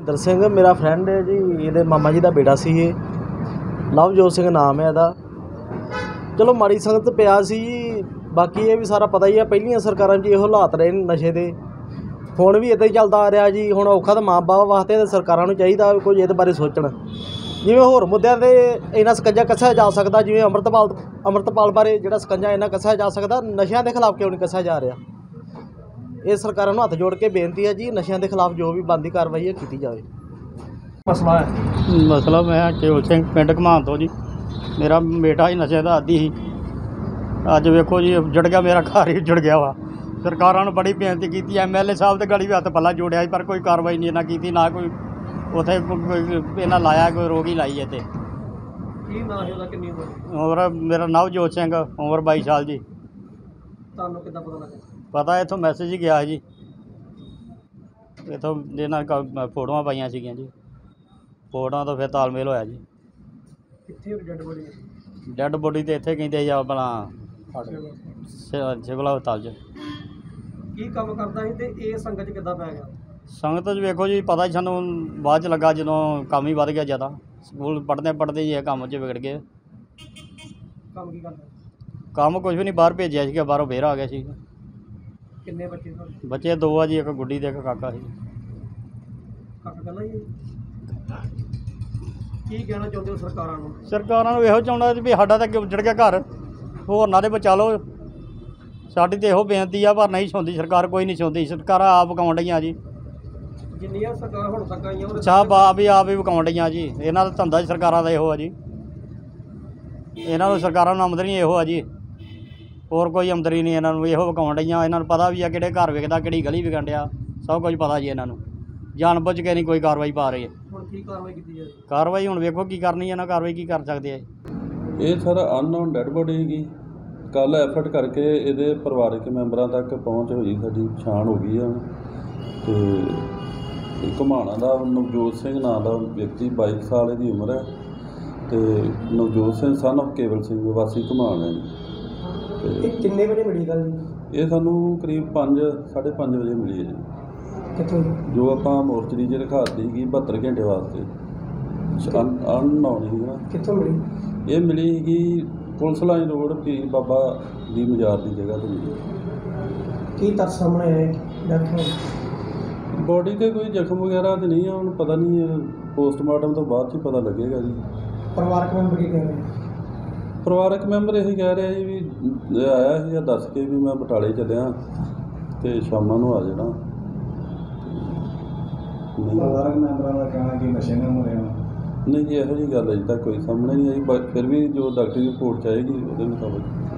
ਦਰ ਸਿੰਘ, ਮੇਰਾ ਫਰੈਂਡ ਹੈ ਜੀ, ਇਹਦੇ ਮਾਮਾ ਜੀ ਦਾ ਬੇਟਾ ਸੀ ਇਹ। ਲਵਜੋਤ ਸਿੰਘ ਨਾਮ ਹੈ ਇਹਦਾ। ਚਲੋ ਮਾੜੀ ਸੰਗਤ ਪਿਆ ਸੀ ਜੀ ਬਾਕੀ ਇਹ ਵੀ ਸਾਰਾ ਪਤਾ ਹੀ ਹੈ ਪਹਿਲੀਆਂ ਸਰਕਾਰਾਂ 'ਚ ਇਹੋ ਹਾਲਾਤ ਰਹੇ ਨੇ ਨਸ਼ੇ ਦੇ। ਹੁਣ ਵੀ ਇਦਾਂ ਹੀ ਚੱਲਦਾ ਆ ਰਿਹਾ ਜੀ, ਹੁਣ ਔਖਾ ਤਾਂ ਮਾਂ ਬਾਪ ਵਾਸਤੇ ਤੇ ਸਰਕਾਰਾਂ ਨੂੰ ਚਾਹੀਦਾ ਵੀ ਕੁਝ ਇਹਦੇ ਬਾਰੇ ਸੋਚਣ। ਜਿਵੇਂ ਹੋਰ ਮੁੱਦਿਆਂ ਤੇ ਇਹਨਾਂ ਸਕੰਜਾ ਕੱਸਿਆ ਜਾ ਸਕਦਾ, ਜਿਵੇਂ ਅੰਮ੍ਰਿਤਪਾਲ ਅੰਮ੍ਰਿਤਪਾਲ ਬਾਰੇ ਜਿਹੜਾ ਸਕੰਜਾ ਇਹਨਾਂ ਕੱਸਿਆ ਜਾ ਸਕਦਾ, ਨਸ਼ਿਆਂ ਦੇ ਖਿਲਾਫ ਕਿਉਂ ਨਹੀਂ ਕੱਸਿਆ ਜਾ ਰਿਹਾ? ਇਹ ਸਰਕਾਰਾਂ ਨੂੰ ਹੱਥ ਜੋੜ ਕੇ ਬੇਨਤੀ ਹੈ ਜੀ ਨਸ਼ਿਆਂ ਦੇ ਖਿਲਾਫ ਜੋ ਵੀ ਬਣਦੀ ਕਾਰਵਾਈ ਹੈ ਕੀਤੀ ਜਾਵੇ। ਮਸਲਾ ਹੈ। ਮਸਲਾ ਮੈਂ ਕੇਵਲ ਸਿੰਘ ਪਿੰਡ ਘਮਾਨ ਤੋਂ ਜੀ। ਮੇਰਾ ਬੇਟਾ ਹੀ ਨਸ਼ੇ ਦਾ ਆਦੀ ਸੀ। ਅੱਜ ਵੇਖੋ ਜੀ ਜੁੜ ਗਿਆ ਮੇਰਾ ਘਰ ਹੀ ਜੁੜ ਗਿਆ ਵਾ। ਸਰਕਾਰਾਂ ਨੂੰ ਬੜੀ ਬੇਨਤੀ ਕੀਤੀ ਐਮਐਲਏ ਸਾਹਿਬ ਦੇ ਗਲੀ ਵੀ ਹੱਥ ਪੱਲਾ ਜੋੜਿਆ ਸੀ ਪਰ ਕੋਈ ਕਾਰਵਾਈ ਨਹੀਂ ਇਹਨਾਂ ਕੀਤੀ ਨਾ ਕੋਈ ਉਥੇ ਇਹਨਾਂ ਲਾਇਆ ਕੋਈ ਰੋਗ ਹੀ ਲਾਈ ਇੱਥੇ। ਕੀ ਨਾਂ ਹੈ ਉਹਦਾ ਕਿੰਨੀ ਉਮਰ ਉਮਰ ਮੇਰਾ ਨਵਜੋਤ ਸਿੰਘ ਉਮਰ 22 ਸਾਲ ਜੀ। ਤੁਹਾਨੂੰ ਕਿੱਦਾਂ ਪਤਾ ਲੱਗਾ ਪਤਾ ਇੱਥੋਂ ਮੈਸੇਜ ਹੀ ਗਿਆ ਜੀ। ਇੱਥੋਂ ਜਿਹਨਾਂ ਕ- ਫੋਟੋਆਂ ਪਾਈਆਂ ਸੀਗੀਆਂ ਜੀ। ਫੋਟੋਆਂ ਤੋਂ ਫਿਰ ਤਾਲਮੇਲ ਹੋਇਆ ਜੀ। ਕਿੱਥੇ ਡੈਡ ਬੋਡੀ ਡੈੱਡ ਬੋਡੀ ਤੇ ਇੱਥੇ ਕਹਿੰਦੇ ਜਾਂ ਆਪਣਾ ਸ- ਸਿਵਲ ਹਸਪਤਾਲ 'ਚ। ਕੀ ਕੰਮ ਕਰਦਾ ਸੀ ਤੇ ਇਹ ਸੰਗਤ ਚ ਕਿੱਦਾਂ ਪੈ ਗਿਆ? ਸੰਗਤ 'ਚ ਵੇਖੋ ਜੀ ਪਤਾ ਹੀ ਸਾਨੂੰ ਬਾਅਦ 'ਚ ਲੱਗਾ ਜਦੋਂ ਕੰਮ ਹੀ ਵੱਧ ਗਿਆ ਜ਼ਿਆਦਾ। ਸਕੂਲ ਪੜ੍ਹਦੇ ਪੜ੍ਹਦੇ ਹੀ ਇਹ ਕੰਮ 'ਚ ਵਿਗੜ ਗਏ। ਕੰਮ ਕੀ ਕਰਦਾ? ਕੰਮ ਕੁਝ ਵੀ ਨਹੀਂ ਬਾਹਰ ਭੇਜਿਆ ਸੀਗਾ ਬਾਹਰੋਂ ਫੇਰ ਆ ਗਿਆ ਸੀ। ਕਿੰਨੇ ਬੱਚੇ ਤੁਹਾਡੇ? ਬੱਚੇ ਦੋ ਆ ਜੀ ਇੱਕ ਗੁੱਡੀ ਤੇ ਇੱਕ ਕਾਕਾ ਸੀ। ਕੱਕ ਗੱਲਾਂ ਹੀ ਕੀ ਕਹਿਣਾ ਚਾਹੁੰਦੇ ਹੋ ਸਰਕਾਰਾਂ ਨੂੰ? ਸਰਕਾਰਾਂ ਨੂੰ ਇਹੋ ਚਾਹੁੰਦਾ ਵੀ ਸਾਡਾ ਤਾਂ ਅੱਗੇ ਉੱਜੜ ਗਿਆ ਘਰ। ਹੋਰਨਾਂ ਦੇ ਬਚਾ ਲਓ। ਸਾਡੀ ਤੇ ਇਹੋ ਬੇਨਤੀ ਆ ਪਰ ਨਹੀਂ ਸੁਣਦੀ ਸਰਕਾਰ ਕੋਈ ਨਹੀਂ ਸੁਣਦੀ ਸਰਕਾਰਾਂ ਆਪ ਵਕਾਉਣ ਡਈਆਂ ਜੀ। ਜਿੰਨੀਆਂ ਸਰਕਾਰ ਹੁਣ ਤੱਕ ਆਈਆਂ ਉਹਦੇ ਸਾਹਿਬ ਆਪ ਹੀ ਆਪ ਹੀ ਵਕਾਉਣ ਡਈਆਂ ਜੀ। ਇਹਨਾਂ ਦਾ ਧੰਦਾ ਸਰਕਾਰਾਂ ਦਾ ਇਹੋ ਆ ਜੀ। ਇਹਨਾਂ ਨੂੰ ਸਰਕਾਰਾਂ ਨੂੰ ਆਮਦਨੀ ਇਹੋ ਆ ਜੀ। ਹੋਰ ਕੋਈ ਆਮਦਨੀ ਨਹੀਂ ਇਹਨਾਂ ਨੂੰ ਇਹੋ ਵਕਾਉਣ ਡਈਆਂ ਇਹਨਾਂ ਨੂੰ ਪਤਾ ਵੀ ਆ ਕਿਹੜੇ ਘਰ ਵਿਕਦਾ ਕਿਹੜੀ ਗਲੀ ਵਿਕਣ ਡਿਆ ਸਭ ਕੁਝ ਪਤਾ ਜੀ ਇਹਨਾਂ ਨੂੰ। ਜਾਣ ਬੁੱਝ ਕੇ ਨਹੀਂ ਕੋਈ ਕਾਰਵਾਈ ਪਾ ਰਹੇ। ਹੁਣ ਕੀ ਕਾਰਵਾਈ ਕੀਤੀ ਜਾਵੇ? ਕਾਰਵਾਈ ਹੁਣ ਵੇਖੋ ਕੀ ਕਰਨੀ ਹੈ ਨਾ ਕਾਰਵਾਈ ਕੀ ਕਰ ਸਕਦੇ ਆ। ਇਹ। ਸਰ ਅਨਨੋਨ ਡੈੱਡ ਬੋਡੀ ਹੈਗੀ ਕੱਲ ਐਫਰਟ ਕਰਕੇ ਇਹਦੇ ਪਰਿਵਾਰਕ ਮੈਂਬਰਾਂ ਤੱਕ ਪਹੁੰਚ ਹੋਈ ਸਾਡੀ ਪਛਾਣ ਹੋ ਗਈ ਆ। ਤੇ ਘੁਮਾਣਾ ਦਾ ਨਵਜੋਤ ਸਿੰਘ ਨਾਂ ਦਾ ਵਿਅਕਤੀ 22 ਸਾਲ ਦੀ ਉਮਰ ਹੈ। ਤੇ ਨਵਜੋਤ ਸਿੰਘ ਸਨ of ਕੇਵਲ ਸਿੰਘ ਵਾਸੀ ਘੁਮਾਣ ਹੈ। ਜੀ। ਤੇ ਇਹ ਕਿੰਨੇ ਵਜੇ ਮਿਲੀ ਗੱਲ? ਇਹ ਸਾਨੂੰ ਕਰੀਬ 5 5:30 ਵਜੇ ਮਿਲੀ ਹੈ ਜੀ। ਕਿੱਥੋਂ? ਜੋ ਆਪਾਂ ਮੋਰਚਰੀ 'ਚ ਰਖਾਤੀ ਸੀਗੀ 72 ਘੰਟੇ ਵਾਸਤੇ। ਅਨਨੋਨ ਹੀ ਨਾ। ਕਿੱਥੋਂ ਮਿਲੀ? ਇਹ ਮਿਲੀ ਸੀਗੀ ਪੁਲਿਸ ਲਾਈਨ ਰੋਡ ਪੀਰ ਬਾਬਾ ਦੀ ਮਜ਼ਾਰ ਦੀ ਜਗ੍ਹਾ ਤੇ। ਮਿਲੀ ਕੀ ਤੱਥ ਸਾਹਮਣੇ ਆਇਆ ਡਾਕਟਰ ਬੋਡੀ ਤੇ ਕੋਈ ਜ਼ਖਮ ਵਗੈਰਾ ਤੇ ਨਹੀਂ ਆ ਹੁਣ ਪਤਾ ਨਹੀਂ ਪੋਸਟਮਾਰਟਮ ਤੋਂ ਬਾਅਦ ਹੀ ਪਤਾ ਲੱਗੇਗਾ ਜੀ। ਪਰਿਵਾਰਕ ਮੈਂਬਰ ਕੀ ਕਹਿ ਰਹੇ ਪਰਿਵਾਰਕ ਮੈਂਬਰ ਇਹ ਕਹਿ ਰਿਹਾ ਜੀ ਵੀ ਆਇਆ ਸੀ ਦੱਸ ਕੇ ਵੀ ਮੈਂ ਬਟਾਲੇ ਚੱਲਿਆ ਤੇ ਸ਼ਾਮਾਂ ਨੂੰ ਆ ਜਾਣਾ। ਨਹੀਂ। ਮੈਂਬਰਾਂ ਦਾ ਕਹਿਣਾ ਕਿ ਨਸ਼ੇ ਨਾਲ ਮਰਿਆ ਨਹੀਂ ਜੀ ਇਹੋ ਜੀ ਗੱਲ ਅਜੇ ਤੱਕ ਕੋਈ ਸਾਹਮਣੇ ਨਹੀਂ ਆਈ ਬਟ ਫਿਰ ਵੀ ਜੋ ਡਾਕਟਰੀ ਰਿਪੋਰਟ ਚ ਆਏਗੀ ਉਹਦੇ ਮੁਤਾਬਕ।